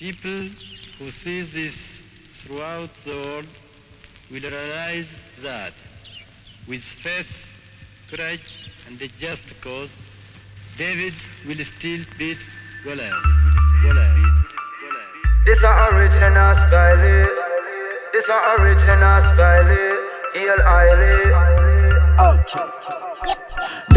People who see this throughout the world will realize that with faith, courage, and a just cause, David will still beat Goliath. Goliath. Goliath. This a original style. eh. This a original style. eh. Hail highly. Okay.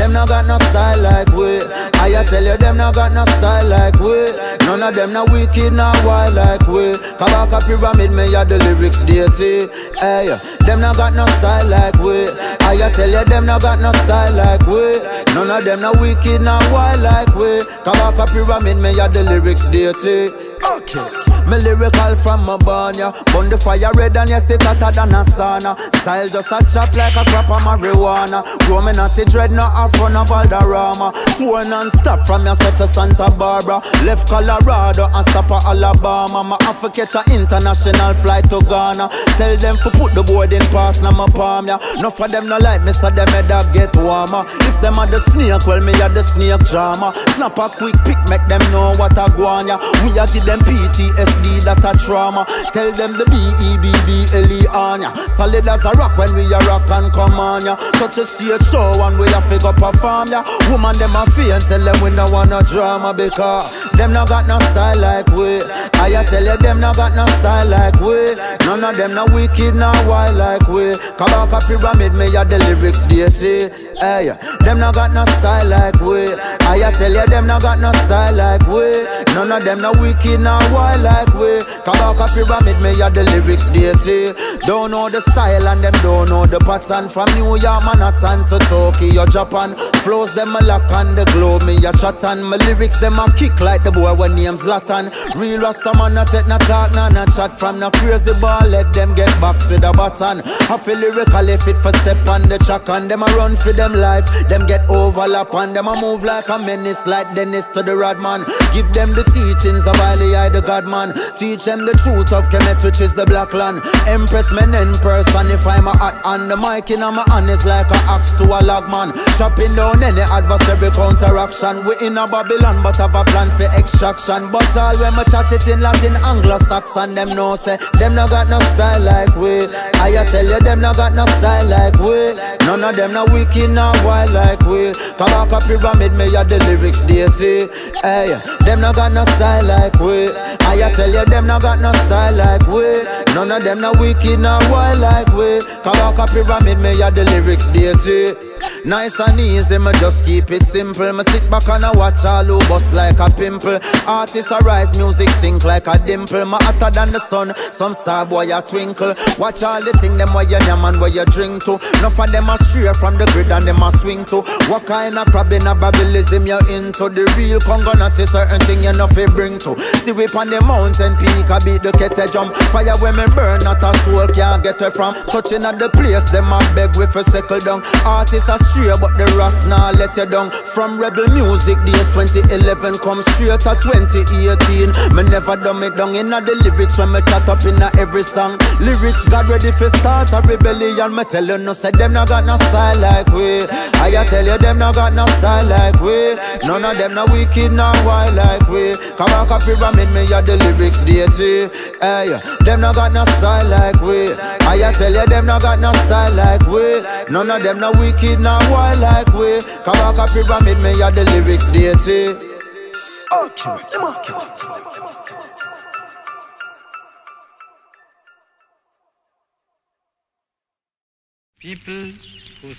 Them no got no style like we. I tell you, them no got no style like we. None of them no wicked, no wild like we. come Kabaka pyramid, me ya the lyrics deity. Hey, them no got no style like we. I tell you, them no got no style like we. None of them no wicked, no wild like we. come Kabaka pyramid, me ya the lyrics deity. Me lyrical from my born, yeah. Burn the fire red and you sit hotter than a sauna. Style just a chop like a crop of marijuana. Grow me a dread, not a front of Valderrama. Tour non-stop from your to Santa Barbara. Left Colorado and stop at Alabama. Ma have to catch a international flight to Ghana. Tell them to put the boarding pass na my palm, yeah. Enough of them no like me, so them head up get warmer. If them are the snake, well me are the snake drama. Snap a quick pick, make them know what I on, yeah. We a give them PTSD, that a trauma. Tell them the B-E-B-B-L-E on, yeah. Solid as a rock when we a rock and come on, yeah. Touch a stage show and we a figure perform, ya. Woman them a fear and tell them we no want no drama because them no got no style like we. I a tell you them no got no style like we. None of them no wicked, no wild like we. Kabaka pyramid, me a the lyrics deity. Hey, them no got no style like we. Tell you them no got no style like we. None of them no wicked, no wild like we. Kabaka pyramid, me a the lyrics deity. Don't know the style and them don't know the pattern. From New York, Manhattan to Tokyo, Japan. Flows them a lock on the globe, me a chat and my lyrics them a kick like the boy when name's Latin. Real Rasta man, not take no talk, no no chat from no crazy ball. Let them get box with a button. I feel lyrically fit for step on the track and them a run for them life. Them get overlap and them a move like a menace, like Dennis to the Rodman. Give them the teachings of Ali, I the God man. Teach them the truth of Kemet, which is the black land. Empress men in person if I'm a on the mic in my hand is like a axe to a log man. Chopping down any adversary counteraction. We in a Babylon, but have a plan for extraction. But all when me chat it in Latin, Anglo-Saxon, them no say them no got no style like we. I a tell you them no got no style like we. None of them no wicked, no wild like we. Kabaka pyramid, me a the lyrics deity. Hey, them no got no style like we. I tell you them no got no style like we. None of them no wicked, no wild like we. Kabaka pyramid, me a the lyrics deity. Nice and easy, me just keep it simple. Me sit back and I watch all who bust like a pimple. Artists arise, music sink like a dimple. Me hotter than the sun, some star boy a twinkle. Watch all the thing them where you name and where you drink to. Enough of them a stray from the grid and them a swing to. What kind of crab in a Babylism you into? The real Congo not a certain thing you fi bring to. See we on the mountain peak, I beat the kettle jump. Fire when me burn, not a soul can't get it from. Touching at the place, them a beg with a circle down. Artists a stray, but the rust nah let you down. From rebel music days 2011 come straight to 2018. Me never dumb it down in the lyrics when me chat up in every song. Lyrics got ready for start a rebellion. Me tell you no, say them no got no style like we. I tell you them no got no style like we. None of them no wicked, no wild like we. Kabaka pyramid, me a the lyrics deity. Hey, them no got no style like we. I tell you them no got no style like we. None of them no wicked, no wild like we. Kabaka pyramid, me a the lyrics deity. Okay, okay. People who